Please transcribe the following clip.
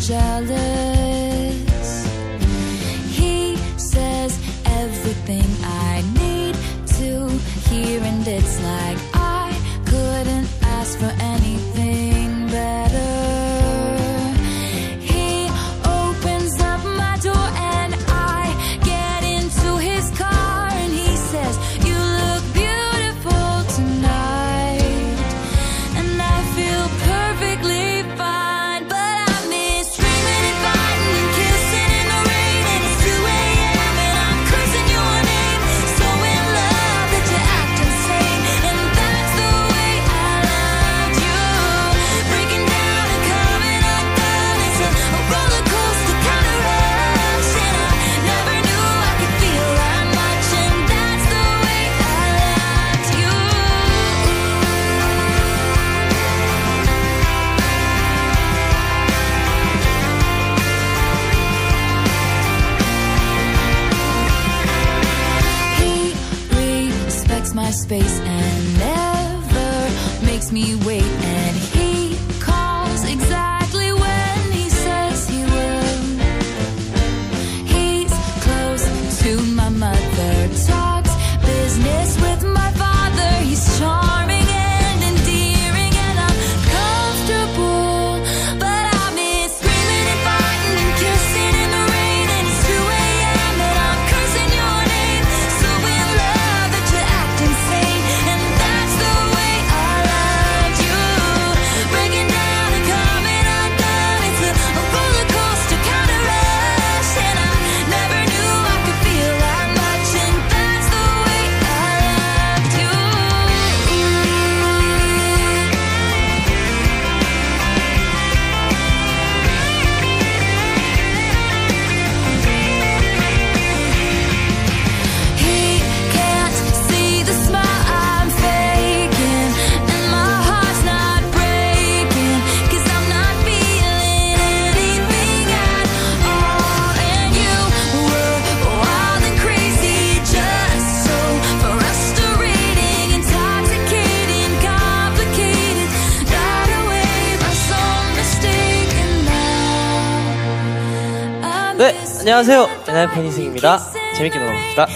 jealous my space and never makes me wait and 네, 안녕하세요. 네, 엔하이픈 이승입니다. 재밌게 놀아봅시다.